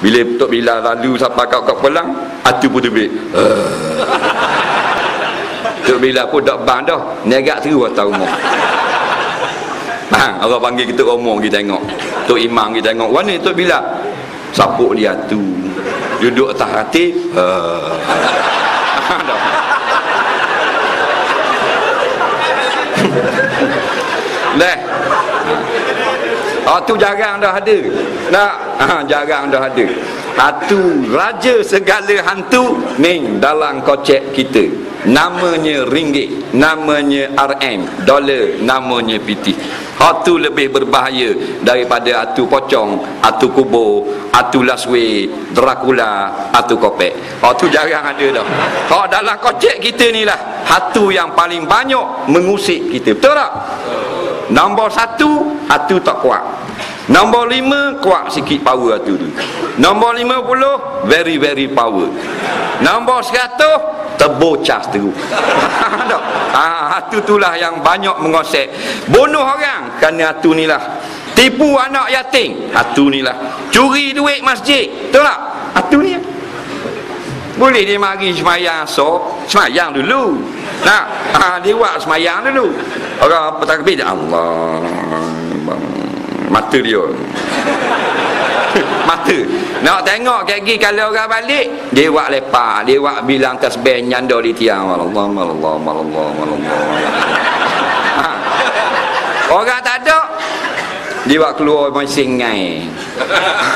bila tok bila lalu sampai kat kat pelang atu pun terbit uh. tok bila pun dak bang dah negak terus tahu rumah Bang, orang panggil kita omong kita tengok. Tok Imam kita tengok. Mana Tok Bila? Sapuk dia tu. Duduk atas hati. Uh. Leh. Oh tu jarang dah ada. Nak ha, jarang dah ada. Atu raja segala hantu ning dalam kocek kita. Namanya ringgit namanya RM dolar namanya PT atu lebih berbahaya daripada atu pocong atu kubo atu laswe dracula atu kopek. Atu jarang ada dah. Kalau dalam kocek kita ni lah atu yang paling banyak mengusik kita. Betul tak? Nombor satu atu tak kuat nombor lima kuat sikit power atu tu. Nombor lima puluh very very power. Nombor seratus terbocas tu. Ha, hatu itulah yang banyak mengosek. Bunuh orang kerana hatu ni lah. Tipu anak yatim hatu ni lah. Curi duit masjid betul tak? Hatu ni boleh dia mari semayang so semayang dulu. Nah ha, dia buat semayang dulu. Orang petakbir Allah mata dia. Mata. Nak tengok kaki kalau orang balik dia buat lepak dia buat bilang tasbih nyanda di tiang. Allah Allah Allah Allah orang tak ada dia buat keluar masing ngai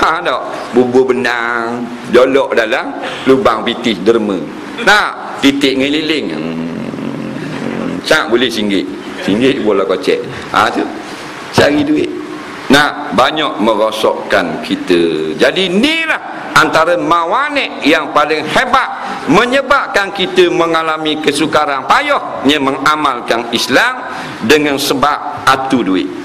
ha tak? Bubur benang jolok dalam lubang pitih derma. Nak titik ngeliling. Hmm. cak boleh singgit. Singgit bola kocek. Ha tu. Cari duit nak banyak merosokkan kita. Jadi inilah antara mawanik yang paling hebat menyebabkan kita mengalami kesukaran payahnya mengamalkan Islam dengan sebab atu duit